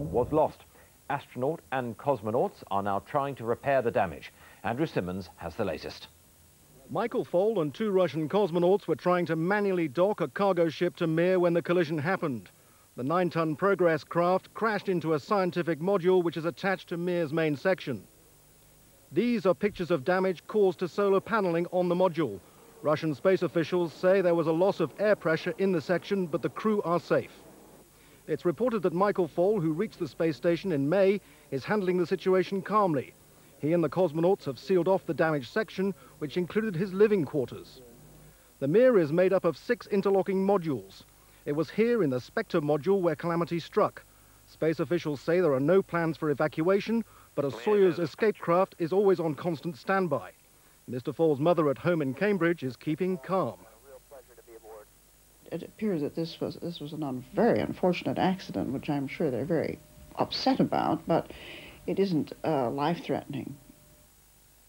was lost. Astronaut and cosmonauts are now trying to repair the damage. Andrew Simmons has the latest. Michael Foale and two Russian cosmonauts were trying to manually dock a cargo ship to Mir when the collision happened. The nine-ton Progress craft crashed into a scientific module which is attached to Mir's main section. These are pictures of damage caused to solar paneling on the module. Russian space officials say there was a loss of air pressure in the section, but the crew are safe. It's reported that Michael Foale, who reached the space station in May, is handling the situation calmly. He and the cosmonauts have sealed off the damaged section, which included his living quarters. The Mir is made up of six interlocking modules. It was here in the Spektr module where calamity struck. Space officials say there are no plans for evacuation, but a Soyuz escape craft is always on constant standby. Mr. Foale's mother at home in Cambridge is keeping calm. It appears that this was this was a un very unfortunate accident, which I'm sure they're very upset about, but it isn't uh, life-threatening.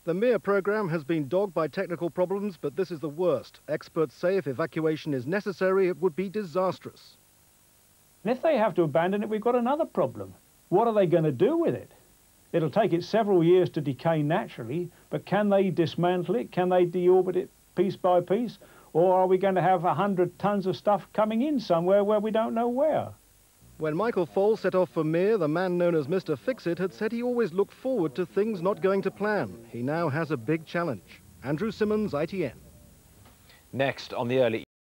The Mir program has been dogged by technical problems, but this is the worst. Experts say if evacuation is necessary, it would be disastrous. And if they have to abandon it, we've got another problem. What are they going to do with it? It'll take it several years to decay naturally, but can they dismantle it? Can they deorbit it piece by piece? Or are we going to have 100 tons of stuff coming in somewhere where we don't know where? When Michael Foale set off for Mir, the man known as Mr. Fixit had said he always looked forward to things not going to plan. He now has a big challenge. Andrew Simmons, ITN. Next on the early